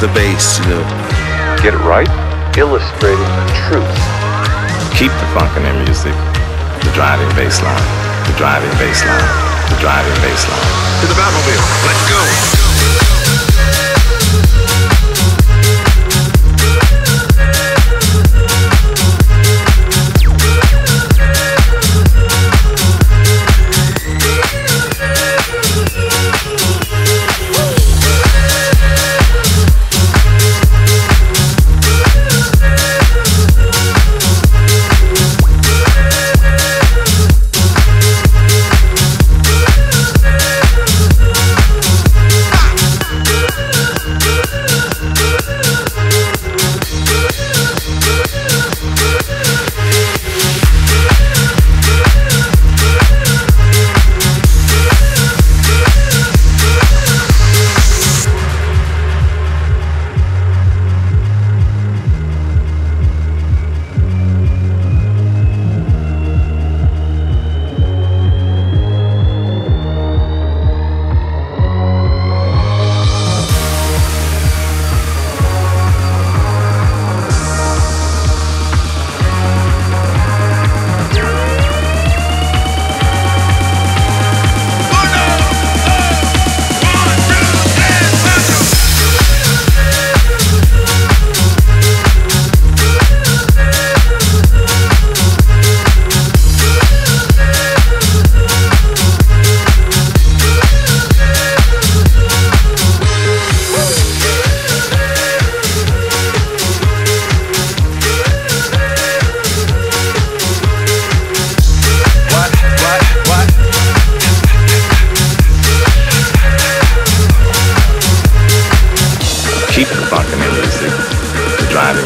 came first? As the bass, you know. Get it right? Illustrating the truth. Keep the funk in their music. The driving bass line. The driving bass line. The driving bass line. To the Batmobile. Let's go.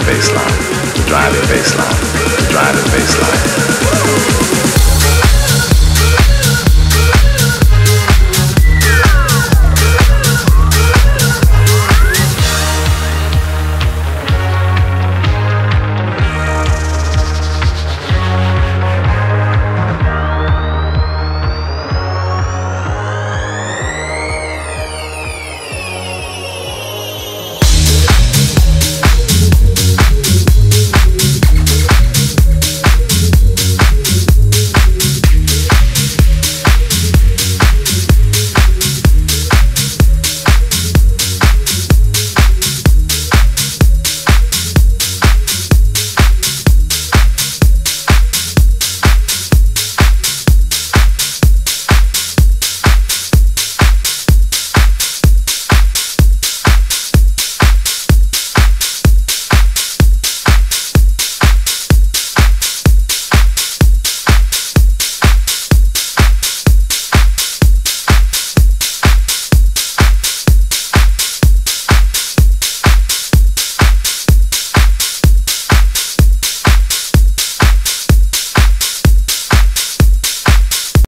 Driving bass line, the driving